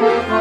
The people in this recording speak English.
oh.